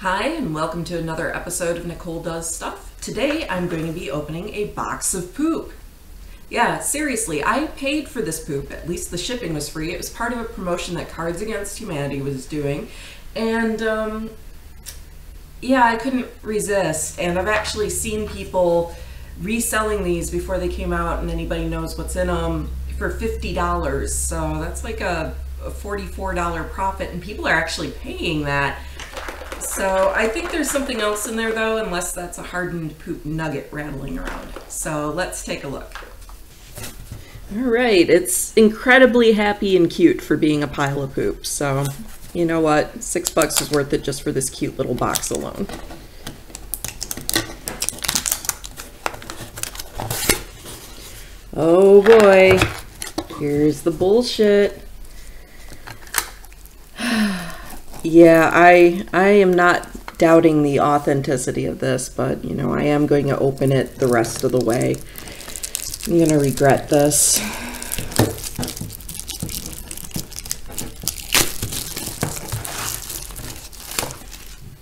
Hi, and welcome to another episode of Nicole Does Stuff. Today I'm going to be opening a box of poop. Yeah, seriously, I paid for this poop. At least the shipping was free. It was part of a promotion that Cards Against Humanity was doing. And, um, yeah, I couldn't resist. And I've actually seen people reselling these before they came out and anybody knows what's in them for $50. So that's like a, a $44 profit, and people are actually paying that so I think there's something else in there though, unless that's a hardened poop nugget rattling around. So let's take a look. All right, it's incredibly happy and cute for being a pile of poop. So you know what? Six bucks is worth it just for this cute little box alone. Oh boy, here's the bullshit. Yeah, I I am not doubting the authenticity of this, but you know, I am going to open it the rest of the way. I'm going to regret this.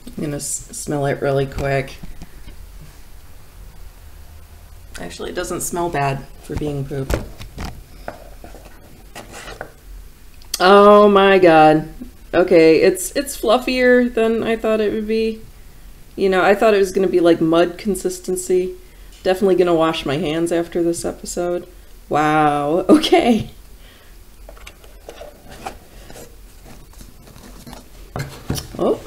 I'm going to smell it really quick. Actually, it doesn't smell bad for being poop. Oh my god okay, it's it's fluffier than I thought it would be. You know, I thought it was going to be like mud consistency. Definitely going to wash my hands after this episode. Wow. Okay. Oh.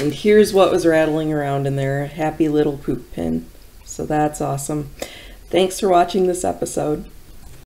And here's what was rattling around in there. Happy little poop pin. So that's awesome. Thanks for watching this episode.